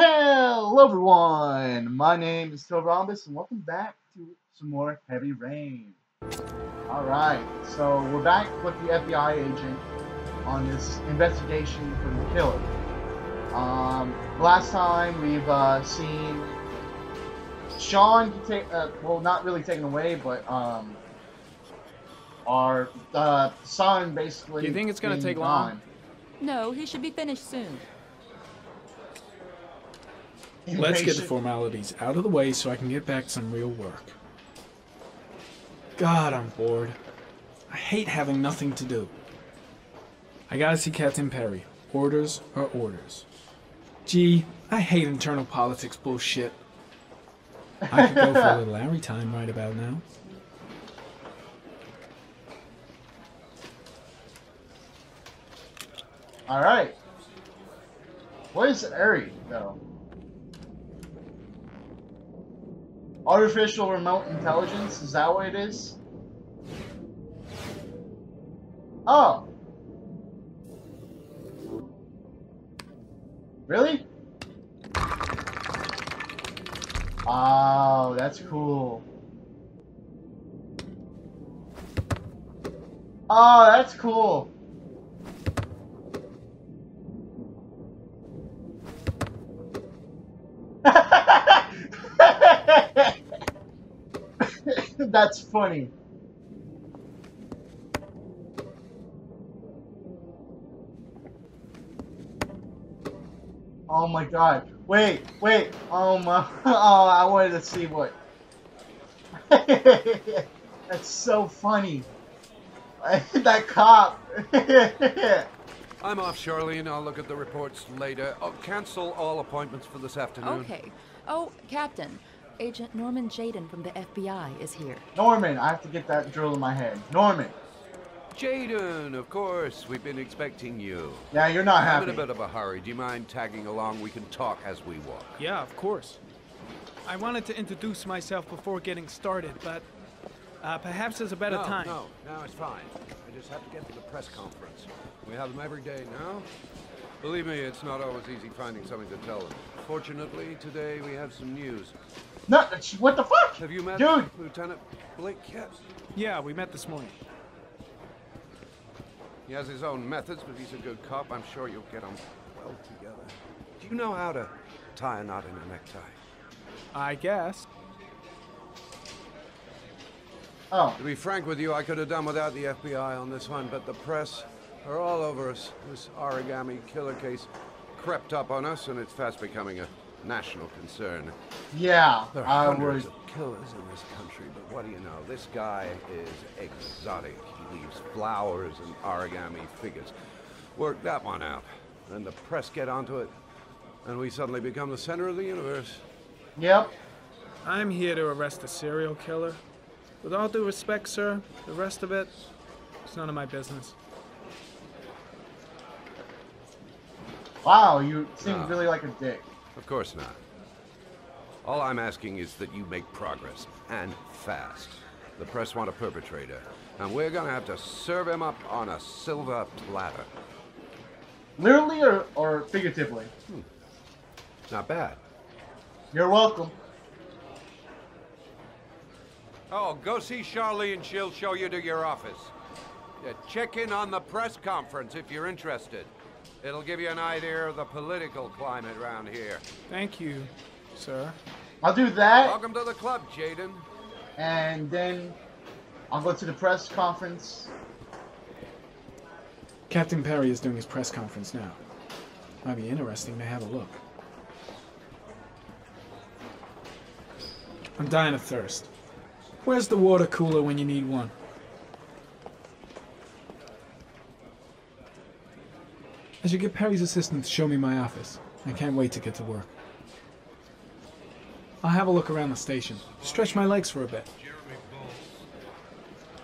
Hello everyone, my name is Phil Rhombus and welcome back to some more Heavy Rain. Alright, so we're back with the FBI agent on this investigation for the killer. Um, last time we've uh, seen Shaun take, uh, well not really taken away, but um, our uh, son basically. Do you think it's gonna being take long? No, he should be finished soon. Let's get the formalities out of the way so I can get back to some real work. God, I'm bored. I hate having nothing to do. I gotta see Captain Perry. Orders are orders. Gee, I hate internal politics bullshit. I could go for a little Larry time right about now. All right. What is ARI though? Artificial remote intelligence? Is that what it is? Oh. Really? Oh, that's cool. Oh, that's cool. That's funny. Oh my god. Wait, wait. Oh my. Oh, I wanted to see what. That's so funny. that cop. I'm off, Charlene. I'll look at the reports later. Oh, cancel all appointments for this afternoon. Okay. Oh, Captain. Agent Norman Jayden from the FBI is here. Norman, I have to get that drill in my head. Norman. Jayden, of course. We've been expecting you. Yeah, you're not I'm in happy. a bit of a hurry. Do you mind tagging along? We can talk as we walk. Yeah, of course. I wanted to introduce myself before getting started, but uh, perhaps there's a better no, time. no, no, it's fine. I just have to get to the press conference. We have them every day now. Believe me, it's not always easy finding something to tell them. Fortunately, today we have some news. No, what the fuck? Have you met Dude. Lieutenant Blake yet? Yeah, we met this morning. He has his own methods, but he's a good cop. I'm sure you'll get on well together. Do you know how to tie a knot in a necktie? I guess. Oh, To be frank with you, I could have done without the FBI on this one, but the press are all over us. This origami killer case crept up on us, and it's fast becoming a national concern. yeah. There I are hundreds would. of killers in this country, but what do you know? This guy is exotic. He leaves flowers and origami figures. Work that one out. Then the press get onto it, and we suddenly become the center of the universe. Yep. I'm here to arrest a serial killer. With all due respect, sir, the rest of it, it's none of my business. Wow, you seem Ah. really like a dick. Of course not. All I'm asking is that you make progress, and fast. The press want a perpetrator, and we're gonna have to serve him up on a silver platter. Literally or, or figuratively? Not bad. You're welcome. Oh, go see Charlie And she'll show you to your office. Yeah, check in on the press conference if you're interested. It'll give you an idea of the political climate around here. Thank you, sir. I'll do that, Welcome to the club, Jayden. and then I'll go to the press conference. Captain Perry is doing his press conference now. Might be interesting to have a look. I'm dying of thirst. Where's the water cooler when you need one? I should get Perry's assistant to show me my office. I can't wait to get to work. I'll have a look around the station. Stretch my legs for a bit. Jeremy Bowles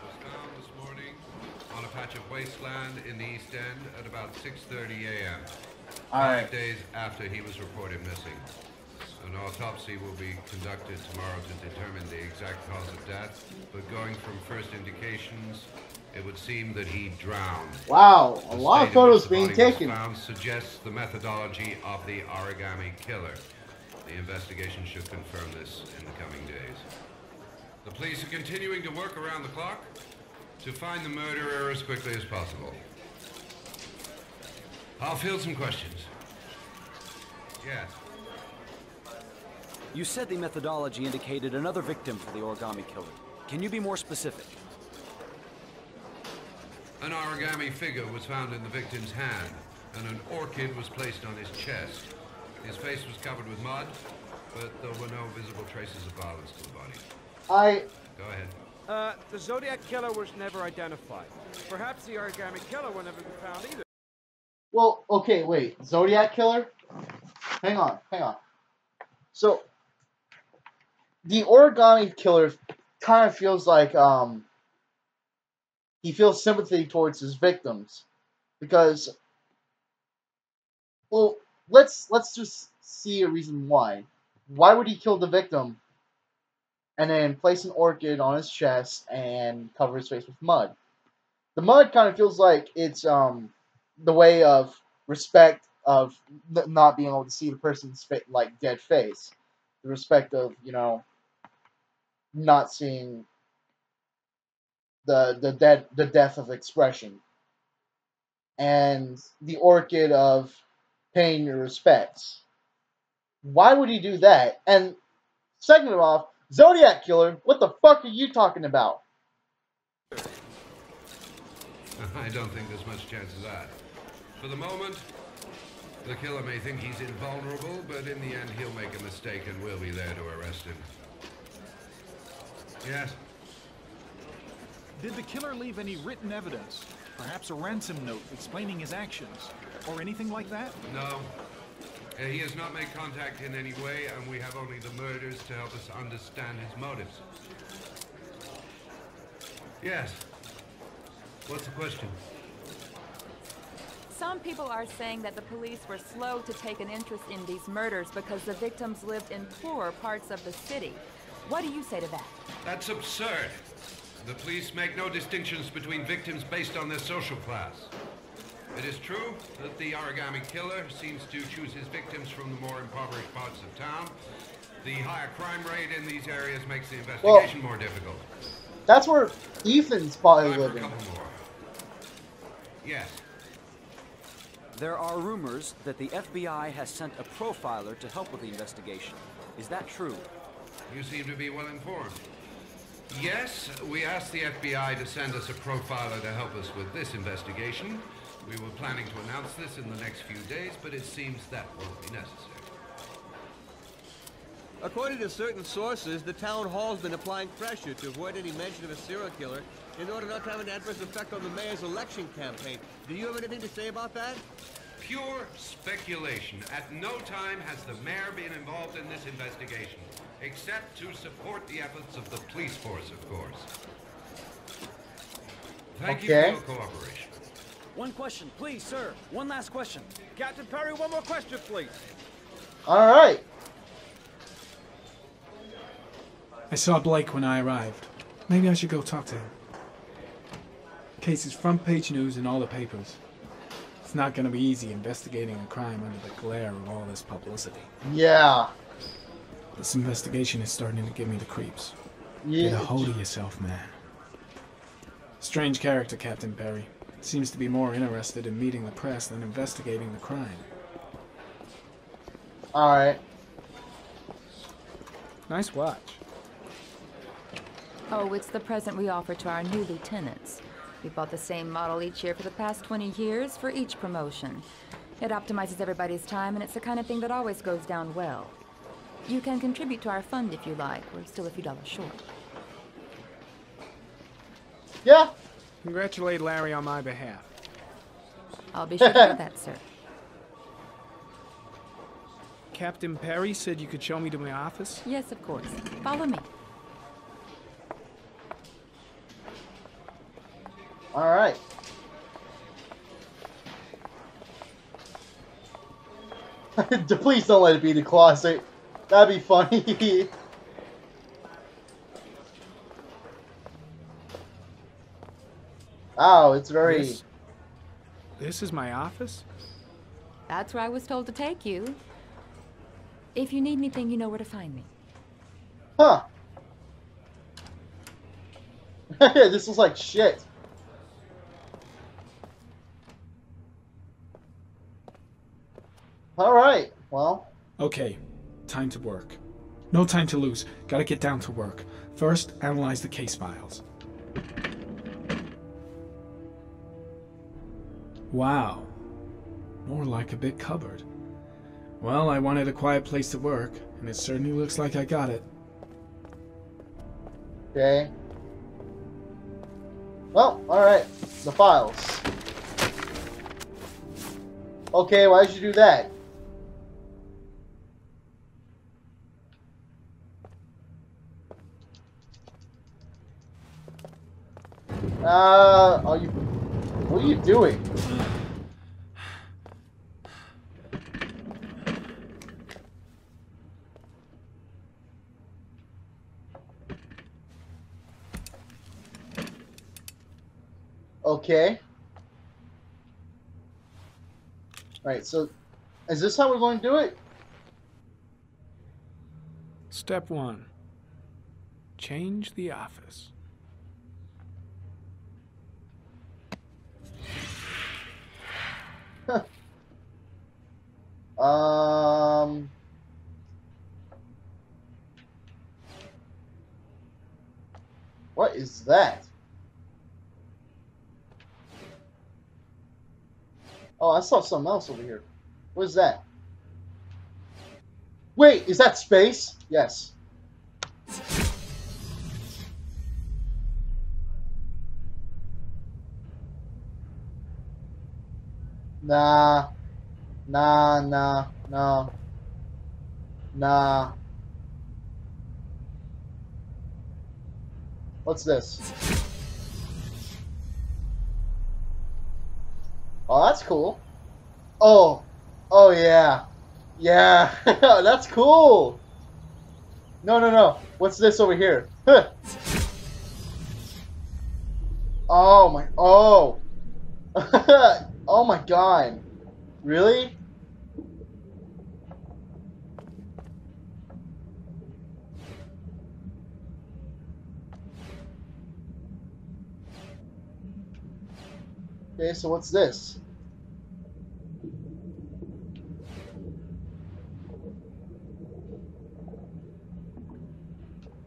was found this morning on a patch of wasteland in the East End at about 6.30 a.m. Five days after he was reported missing. An autopsy will be conducted tomorrow to determine the exact cause of death, but going from first indications, It would seem that he drowned. Wow, a The lot of photos the being body was taken. Found suggests the methodology of the origami killer. The investigation should confirm this in the coming days. The police are continuing to work around the clock to find the murderer as quickly as possible. I'll field some questions. Yes. You said the methodology indicated another victim for the origami killer. Can you be more specific? An origami figure was found in the victim's hand, and an orchid was placed on his chest. His face was covered with mud, but there were no visible traces of violence to the body. I Go ahead. Uh, the Zodiac Killer was never identified. Perhaps the origami killer will never be found either. well, okay, wait, Zodiac killer. Hang on, hang on. So, the origami killer kind of feels like um he feels sympathy towards his victims. Because well let's let's just see a reason why. Why would he kill the victim and then place an orchid on his chest and cover his face with mud? The mud kind of feels like it's um the way of respect of not being able to see the person's like dead face. The respect of you know not seeing the the dead the death of expression and the orchid of paying your respects why would he do that and second of all zodiac killer what the fuck are you talking about I don't think there's much chance of that. For the moment, the killer may think he's invulnerable, but in the end he'll make a mistake and we'll be there to arrest him. Yes? Did the killer leave any written evidence? Perhaps a ransom note explaining his actions? Or anything like that? No. Uh, he has not made contact in any way, and we have only the murders to help us understand his motives. Yes. What's the question? Some people are saying that the police were slow to take an interest in these murders because the victims lived in poorer parts of the city. What do you say to that? That's absurd. The police make no distinctions between victims based on their social class. It is true that the origami killer seems to choose his victims from the more impoverished parts of town. The higher crime rate in these areas makes the investigation more difficult. that's where ethan's probably Time for living more. Yes. There are rumors that the FBI has sent a profiler to help with the investigation. Is that true? You seem to be well informed. Yes, we asked the FBI to send us a profiler to help us with this investigation. We were planning to announce this in the next few days, but it seems that won't be necessary. According to certain sources, the town hall's been applying pressure to avoid any mention of a serial killer in order not to have an adverse effect on the mayor's election campaign. Do you have anything to say about that? Pure speculation. At no time has the mayor been involved in this investigation, except to support the efforts of the police force, of course. Thank Okay. you for your cooperation. One question, please, sir. One last question. Captain Perry, one more question, please. all right I saw Blake when I arrived. Maybe I should go talk to him. Case is front page news in all the papers. It's not gonna be easy investigating a crime under the glare of all this publicity. yeah This investigation is starting to give me the creeps. Get a hold of yourself, man. Strange character, Captain Perry. Seems to be more interested in meeting the press than investigating the crime. all right Nice watch. Oh, it's the present we offer to our new lieutenants. We bought the same model each year for the past 20 years for each promotion. It optimizes everybody's time, and it's the kind of thing that always goes down well. You can contribute to our fund if you like. We're still a few dollars short. yeah Congratulate Larry on my behalf. I'll be sure to do that, sir. Captain Perry said you could show me to my office. Yes, of course. Follow me. all right please don't let it be the closet that'd be funny Oh, it's very. This, this is my office? That's where I was told to take you. If you need anything, you know where to find me. Huh. this is like shit. Alright, well. Okay, time to work. No time to lose. Gotta get down to work. First, analyze the case files. Wow. More like a big cupboard. Well, I wanted a quiet place to work, and it certainly looks like I got it. Okay. Well, alright. The files. Okay, why did you do that? Uh, are you... What are you doing? Okay. Right, so is this how we're going to do it? Step one change the office. um. What is that? Oh, I saw something else over here. What is that? Wait, is that space? Yes. Nah. Nah, nah, no. Nah. What's this? Oh, that's cool. Oh. Oh, yeah. Yeah. that's cool. No, no, no. What's this over here? Huh. Oh, my. Oh. oh, my God. Really? Okay, so what's this?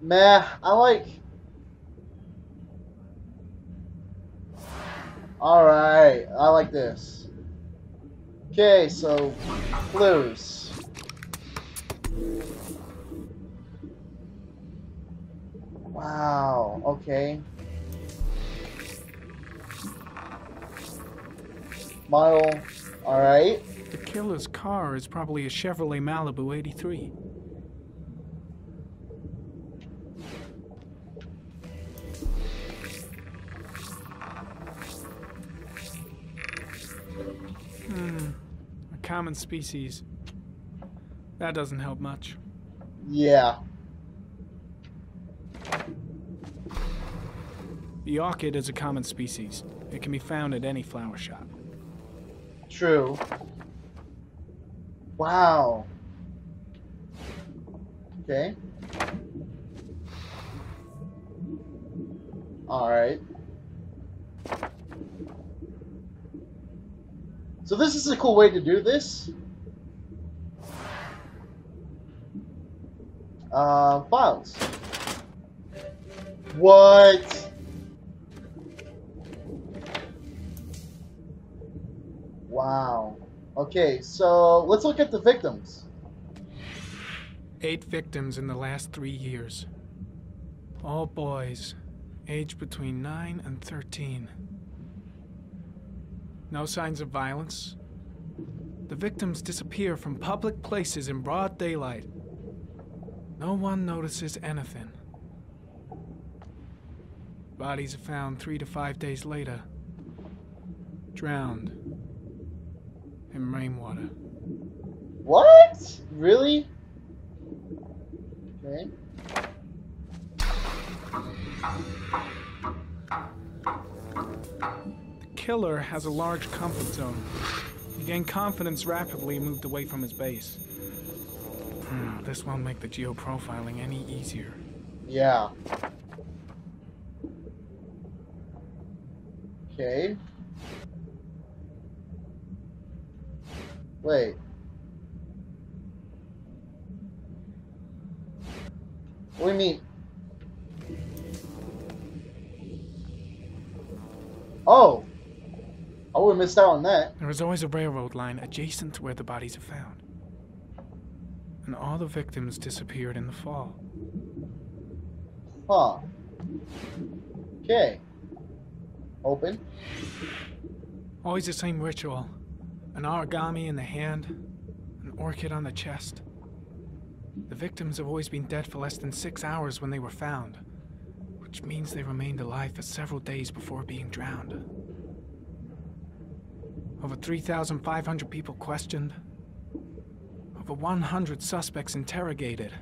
Meh, I like... Alright, I like this. Okay, so, clues. Wow, okay. Model, alright. The killer's car is probably a Chevrolet Malibu 83. Common species. That doesn't help much. Yeah. The orchid is a common species. It can be found at any flower shop. True. Wow. Okay. Alright. So this is a cool way to do this. Uh, files. What? Wow. Okay, so let's look at the victims. Eight victims in the last three years. All boys, aged between 9 and 13. No signs of violence. The victims disappear from public places in broad daylight. No one notices anything. Bodies are found three to five days later. Drowned in rainwater. What? Really? Okay. Has a large comfort zone. He gained confidence rapidly and moved away from his base. Hmm, this won't make the geoprofiling any easier. Yeah. Okay. Wait. What do you mean? Oh! I would have missed out on that. There is always a railroad line adjacent to where the bodies are found. And all the victims disappeared in the fall. Huh. Okay. Open. Always the same ritual. An origami in the hand, an orchid on the chest. The victims have always been dead for less than six hours when they were found, which means they remained alive for several days before being drowned. Over 3,500 people questioned, over 100 suspects interrogated.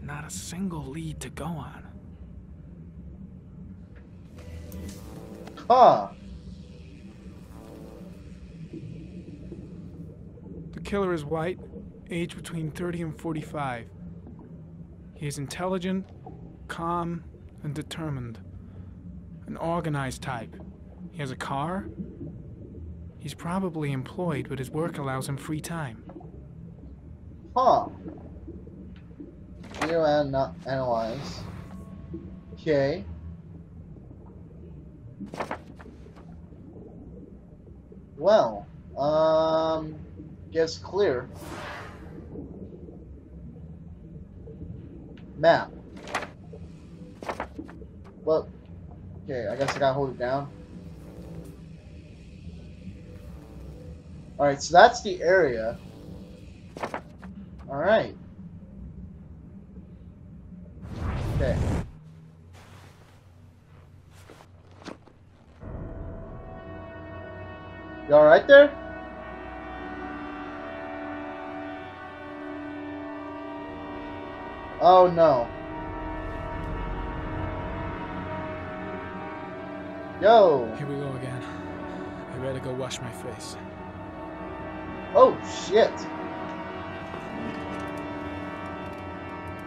Not a single lead to go on. Huh. The killer is white, age between 30 and 45. He is intelligent, calm, and determined. An organized type. He has a car. He's probably employed, but his work allows him free time. Huh. Geo ana- analyze. Okay. Well, um, guess clear. Map. Well, okay, I guess I gotta hold it down. Alright, so that's the area. Alright. Okay. You alright there? Oh no. Yo! Here we go again. I better go wash my face. Oh shit!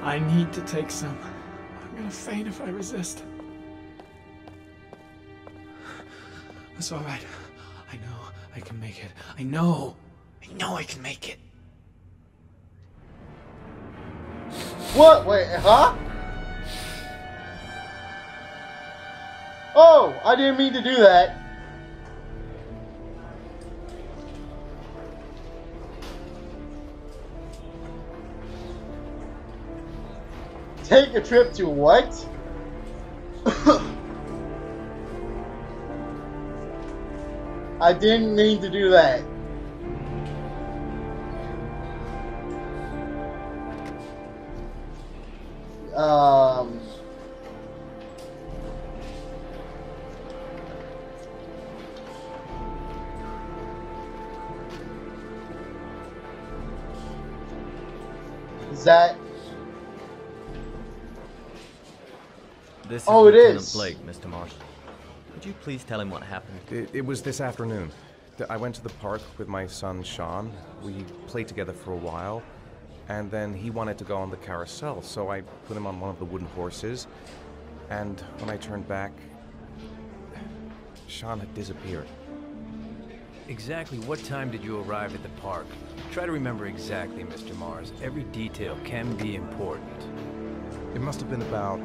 I need to take some. I'm gonna faint if I resist. That's alright. I know I can make it. I know. I know I can make it. What? Wait, huh? Oh, I didn't mean to do that. Take a trip to what? I didn't mean to do that. Um. Is that? This oh, is Oh, it Lieutenant is. Blake, Mr. Marshall. Would you please tell him what happened? It, it was this afternoon. I went to the park with my son Shaun. We played together for a while, and then he wanted to go on the carousel, so I put him on one of the wooden horses. And when I turned back, Shaun had disappeared. Exactly what time did you arrive at the park? Try to remember exactly, Mr. Mars. Every detail can be important. It must have been about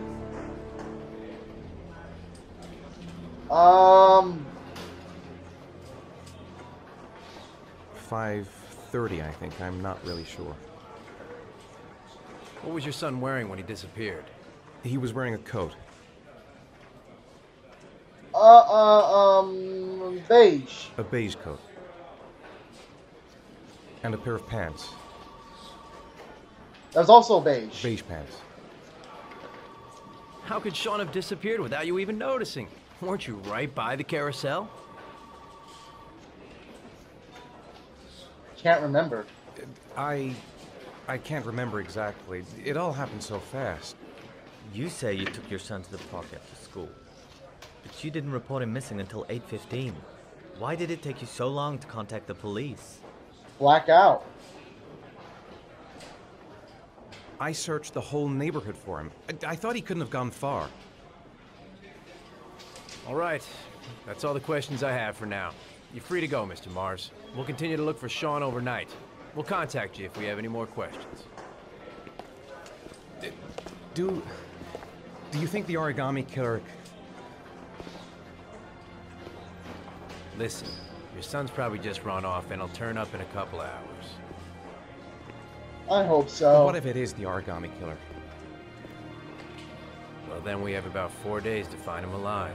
Um. 5:30, I think. I'm not really sure. What was your son wearing when he disappeared? He was wearing a coat. Uh. Uh. Um. Beige. A beige coat. And a pair of pants. That was also beige. Beige pants. How could Shaun have disappeared without you even noticing? Weren't you right by the carousel? Can't remember. I. I can't remember exactly. It all happened so fast. You say you took your son to the park after school. But you didn't report him missing until 8.15. Why did it take you so long to contact the police? Blackout. I searched the whole neighborhood for him. I, I thought he couldn't have gone far. All right. That's all the questions I have for now. You're free to go, Mr. Mars. We'll continue to look for Shaun overnight. We'll contact you if we have any more questions. Do... Do you think the origami killer... Listen, your son's probably just run off and he'll turn up in a couple hours. I hope But so. what if it is the origami killer? Well, then we have about four days to find him alive.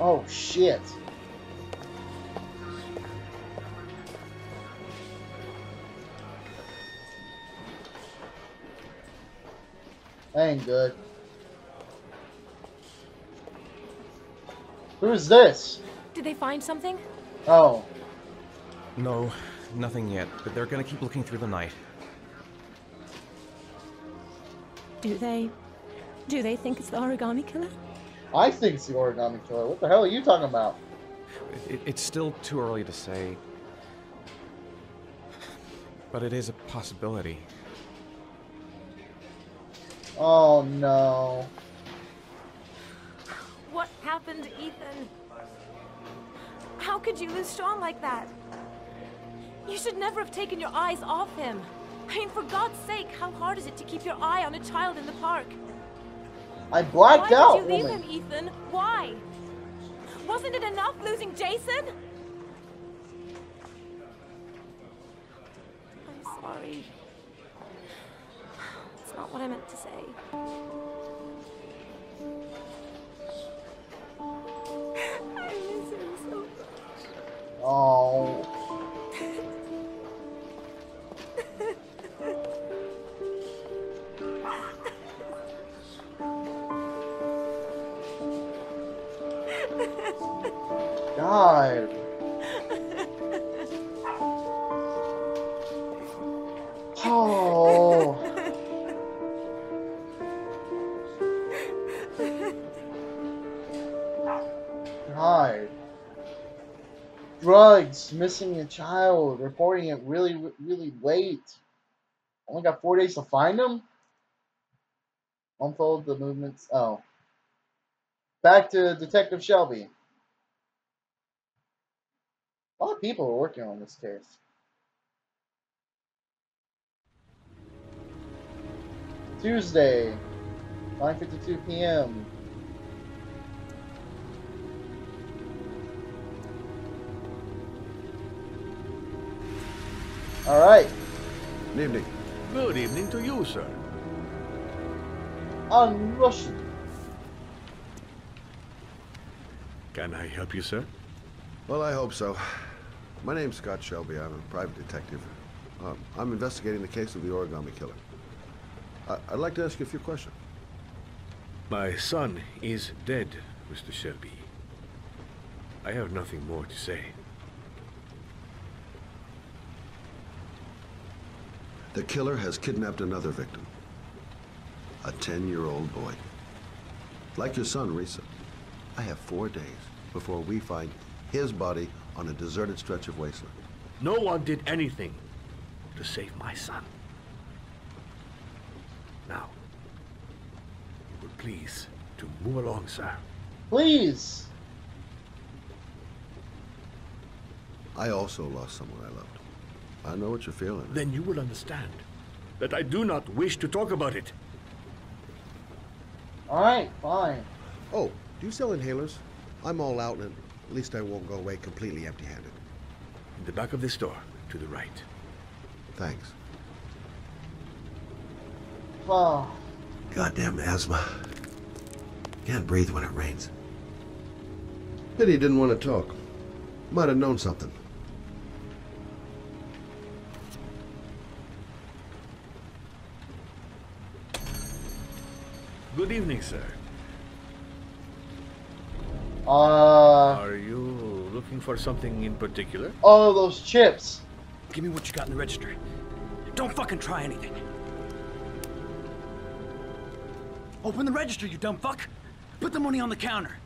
Oh shit. That ain't good. Who's this? Did they find something? Oh, No, nothing yet, but they're gonna keep looking through the night. Do they? Do they think it's the origami killer? I think it's the origami killer. What the hell are you talking about? It, it's still too early to say. But it is a possibility. Oh no. What happened, Ethan? How could you lose Shaun like that? You should never have taken your eyes off him. I mean, for God's sake, how hard is it to keep your eye on a child in the park? I blacked Why out, did you leave woman. him, Ethan? Why? Wasn't it enough losing Jason? I'm sorry. It's not what I meant to say. Missing a child, reporting it really, really late. Only got four days to find him? Unfold the movements. Oh. Back to Detective Shelby. A lot of people are working on this case. Tuesday, 9.52 p.m. All right. Good evening. Good evening to you, sir. I'm Russian. Can I help you, sir? Well, I hope so. My name's Scott Shelby. I'm a private detective. Um, I'm investigating the case of the origami killer. I I'd like to ask you a few questions. My son is dead, Mr. Shelby. I have nothing more to say. The killer has kidnapped another victim. A 10-year-old boy. Like your son, Reza. I have four days before we find his body on a deserted stretch of wasteland. No one did anything to save my son. Now, you will please to move along, sir. Please. I also lost someone I loved. I know what you're feeling. Then you will understand that I do not wish to talk about it. All right, fine. Oh, do you sell inhalers? I'm all out, and at least I won't go away completely empty-handed. In the back of the store, to the right. Thanks. Oh, Goddamn asthma. Can't breathe when it rains. Pity he didn't want to talk. Might have known something. Good evening, sir. uh, Are you looking for something in particular? oh, those chips. Give me what you got in the register. Don't fucking try anything. Open the register, you dumb fuck. Put the money on the counter.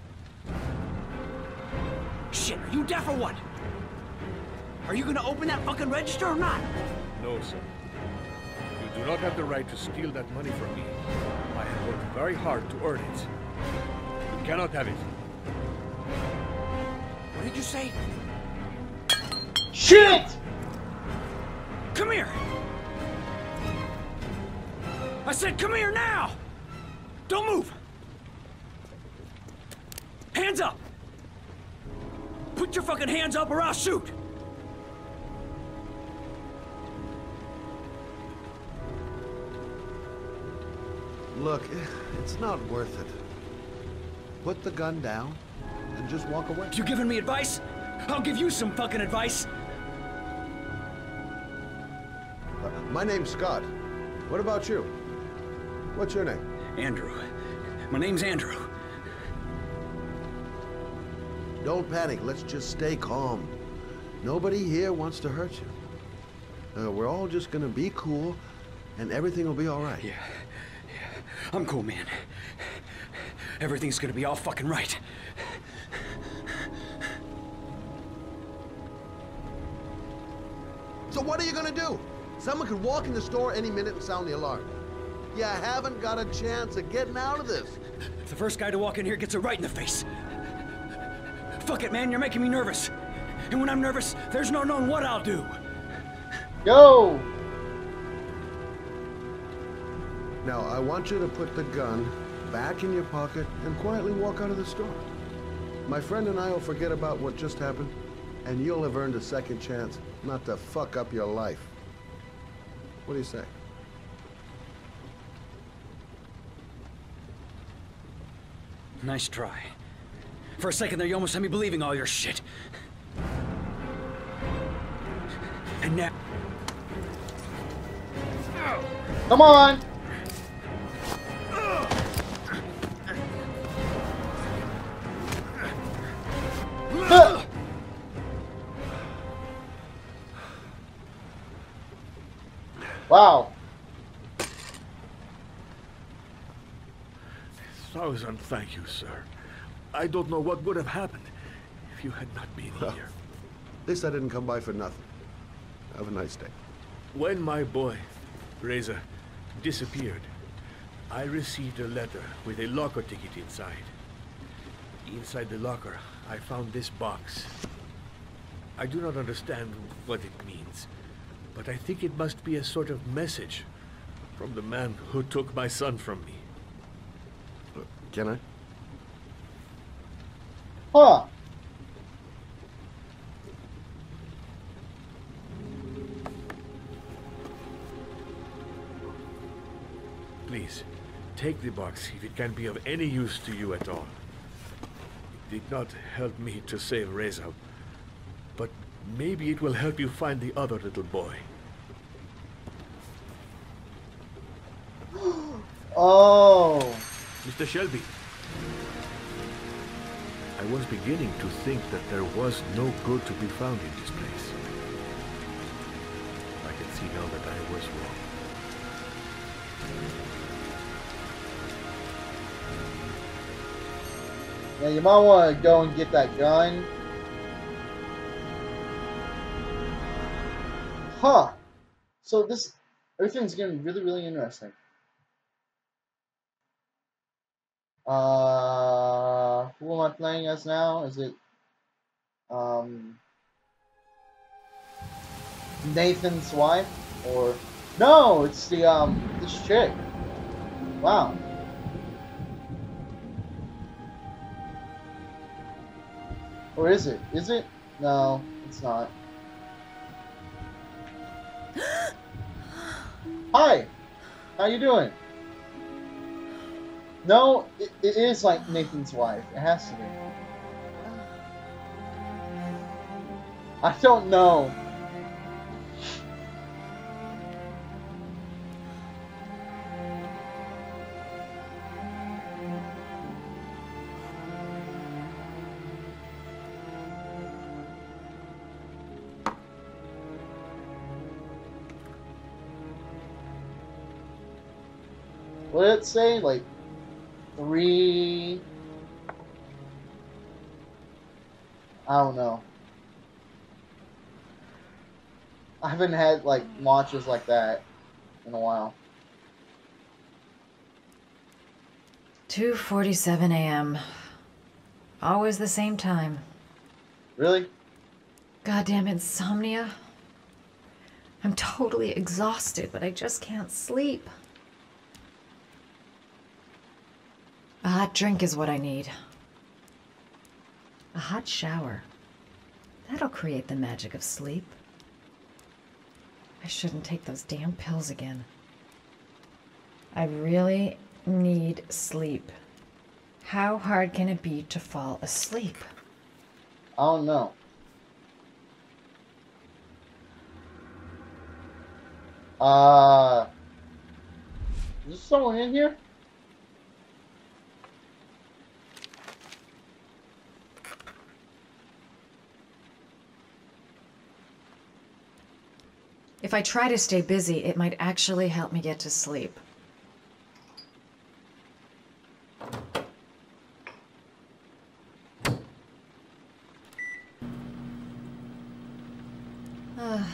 Shit, are you deaf or what? Are you gonna open that fucking register or not? No, sir. You do not have the right to steal that money from me. I have worked very hard to earn it. You cannot have it. What did you say? Shit! Come here! I said come here now! Don't move! Hands up! Put your fucking hands up or I'll shoot! Look, it's not worth it. Put the gun down and just walk away. You giving me advice? I'll give you some fucking advice. Uh, my name's Scott. What about you? What's your name? Andrew. My name's Andrew. Don't panic. Let's just stay calm. Nobody here wants to hurt you. Uh, we're all just gonna be cool, and everything will be all right. Yeah. I'm cool, man. Everything's gonna be all fucking right. So what are you gonna do? Someone could walk in the store any minute and sound the alarm. You haven't got a chance of getting out of this. The first guy to walk in here gets it right in the face. Fuck it, man, you're making me nervous. And when I'm nervous, there's no knowing what I'll do. Go! Now, I want you to put the gun back in your pocket and quietly walk out of the store. My friend and I will forget about what just happened, and you'll have earned a second chance not to fuck up your life. What do you say? Nice try. For a second there, you almost had me believing all your shit. And now... Come on! Huh. Wow. Thousand thank you, sir. I don't know what would have happened if you had not been Well, here. At least I didn't come by for nothing. Have a nice day. When my boy, Reza, disappeared, I received a letter with a locker ticket inside. Inside the locker, I found this box. I do not understand what it means, but I think it must be a sort of message from the man who took my son from me. Can I? Huh. Please, take the box if it can be of any use to you at all. It did not help me to save Reza, but maybe it will help you find the other little boy. Oh. Mr. Shelby. I was beginning to think that there was no good to be found in this place. I can see now that I was wrong. Yeah, you might want to go and get that gun. Huh. So this, everything's getting really, really interesting. Uh, who am I playing as now? Is it, um, Nathan's wife? Or, no, it's the, um, this chick. Wow. Or is it? Is it? No, it's not. Hi! How you doing? No, it, it is like Nathan's wife. It has to be. I don't know. Did say? Like three. I don't know. I haven't had like launches like that in a while. 2:47 a.m. Always the same time. Really? Goddamn insomnia. I'm totally exhausted, but I just can't sleep. A hot drink is what I need. A hot shower. That'll create the magic of sleep. I shouldn't take those damn pills again. I really need sleep. How hard can it be to fall asleep? Oh don't. Uh, is someone in here? If I try to stay busy, it might actually help me get to sleep. Uh,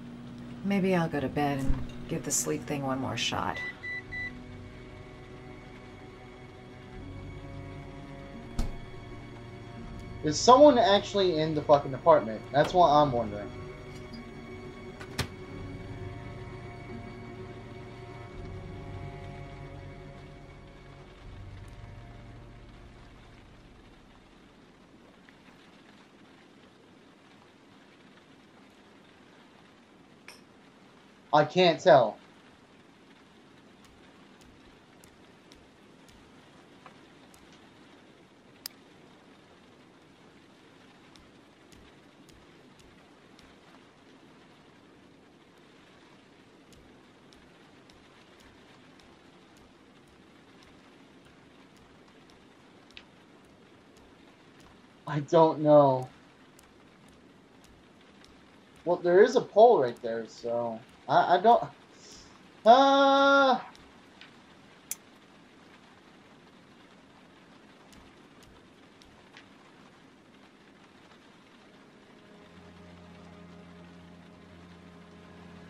maybe I'll go to bed and give the sleep thing one more shot. Is someone actually in the fucking apartment? That's what I'm wondering. I can't tell. I don't know. Well, there is a pole right there, so I, I don't. Uh.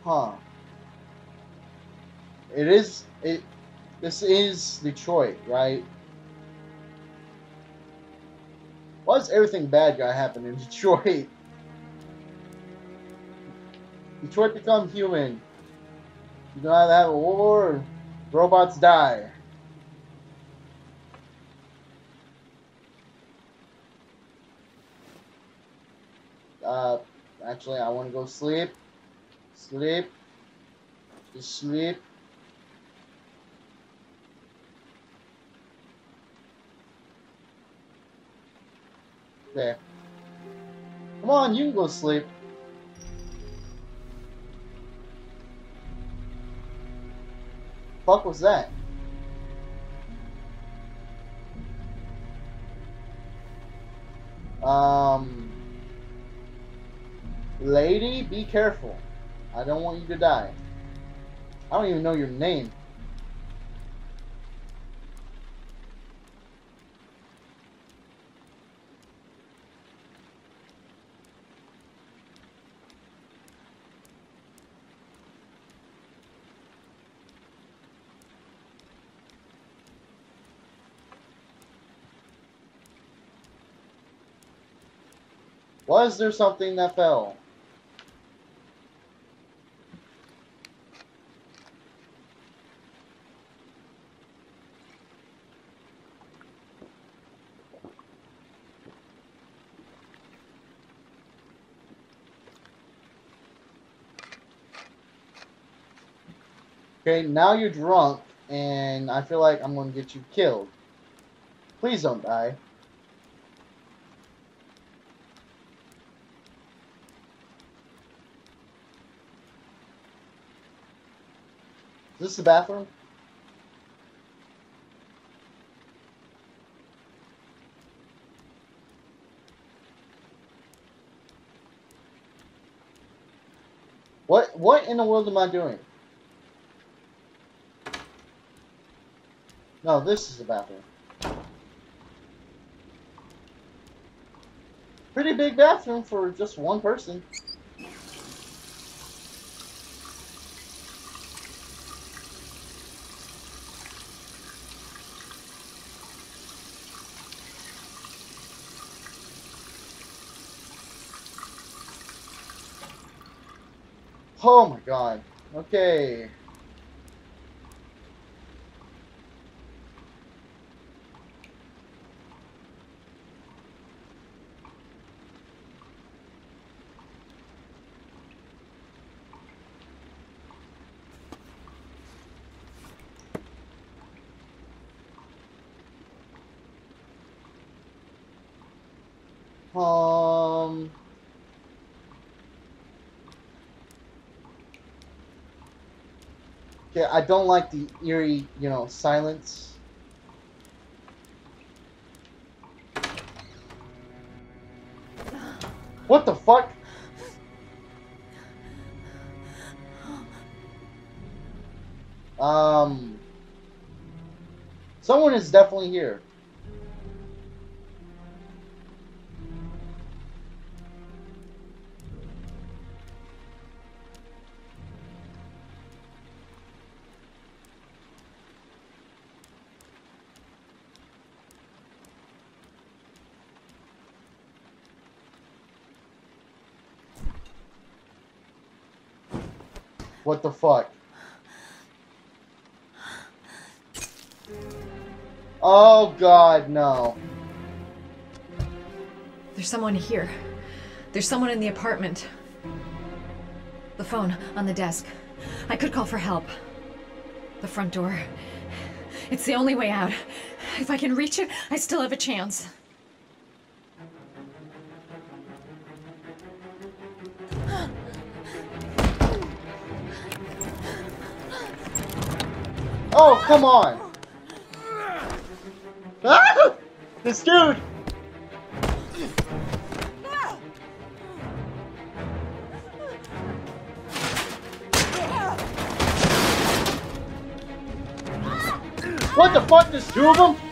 Huh. It is it. This is Detroit, right? Why does everything bad gotta happen in Detroit? Detroit become human. You can either have a war or robots die. Uh, actually, I want to go sleep. Sleep. Just sleep. There. Come on, you can go sleep. Fuck was that? Um, lady, be careful. I don't want you to die. I don't even know your name. Was there something that fell? Okay, now you're drunk, and I feel like I'm going to get you killed. Please don't die. Is this the bathroom? What what in the world am I doing? No, this is the bathroom. Pretty big bathroom for just one person. Oh my god. Okay. Um. Yeah, I don't like the eerie, you know, silence. What the fuck? Um. Someone is definitely here. What the fuck? Oh god, no. There's someone here. There's someone in the apartment. The phone on the desk. I could call for help. The front door. It's the only way out. If I can reach it, I still have a chance. Come on! Ah! This dude! What the fuck? There's two of them?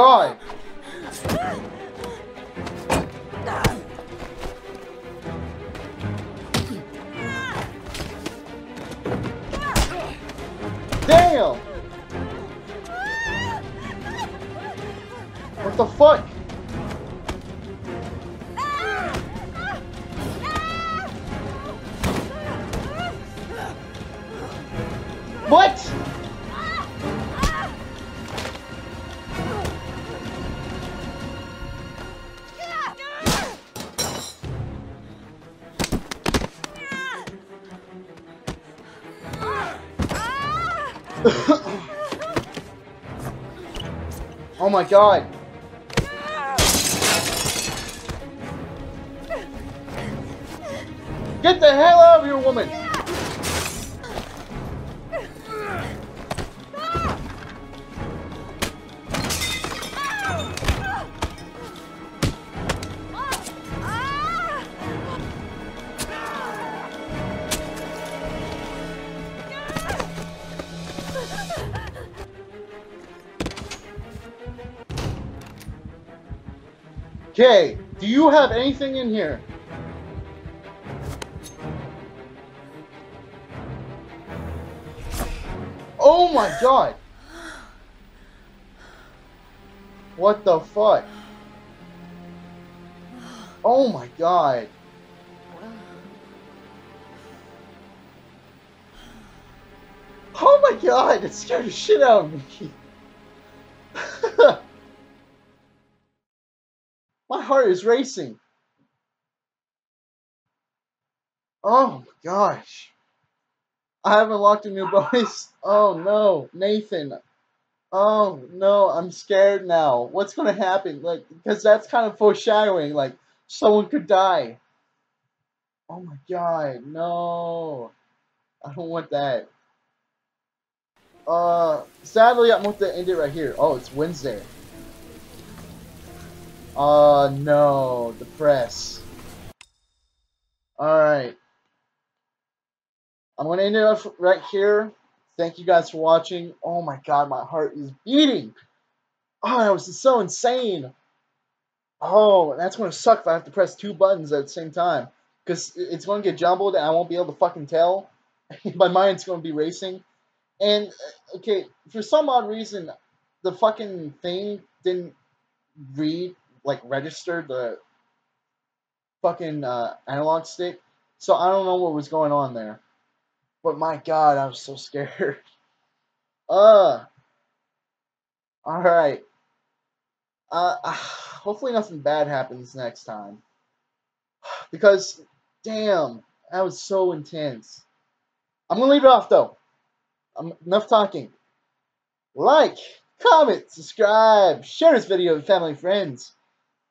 Oh my god. Get the hell out of here, woman! Okay, do you have anything in here? Oh my god! What the fuck? Oh my god. Oh my god, it scared the shit out of me. Is racing. Oh my gosh. I haven't locked a new bonus. Oh no, Nathan. Oh no, I'm scared now. What's gonna happen? Like, because that's kind of foreshadowing. Like, someone could die. Oh my god, no. I don't want that. Uh, sadly, I'm going to end it right here. Oh, it's Wednesday. Uh, no, the press. Alright. I'm going to end it off right here. Thank you guys for watching. Oh my god, my heart is beating. Oh, that was so insane. Oh, that's going to suck if I have to press two buttons at the same time. Because it's going to get jumbled and I won't be able to fucking tell. my mind's going to be racing. And, uh, okay, for some odd reason, the fucking thing didn't read, like, register the fucking uh, analog stick. So I don't know what was going on there. But my god, I was so scared. Uh. Alright. Uh, hopefully nothing bad happens next time. Because, damn, that was so intense. I'm to leave it off, though. I'm, enough talking. Like, comment, subscribe, share this video with family friends.